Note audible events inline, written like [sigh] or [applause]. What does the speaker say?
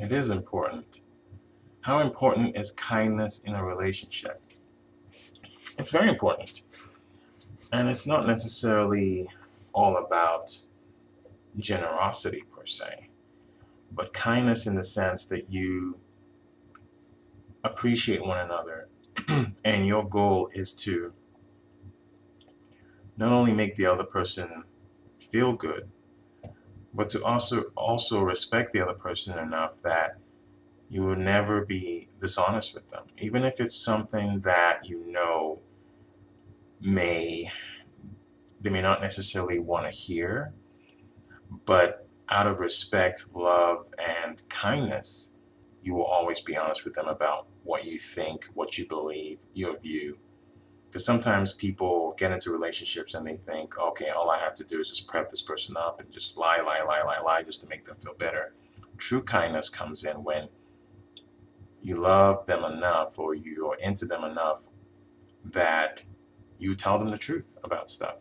It is important. How important is kindness in a relationship? It's very important. And it's not necessarily all about generosity per se, but kindness in the sense that you appreciate one another [clears throat] and your goal is to not only make the other person feel good, but to also also respect the other person enough that you will never be dishonest with them, even if it's something that you know may they may not necessarily want to hear, but out of respect, love, and kindness, you will always be honest with them about what you think, what you believe, your view. Because sometimes people get into relationships and they think, okay, all I have to do is just prep this person up and just lie, lie, lie, lie, lie, just to make them feel better. True kindness comes in when you love them enough or you are into them enough that you tell them the truth about stuff.